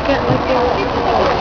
look at, look at.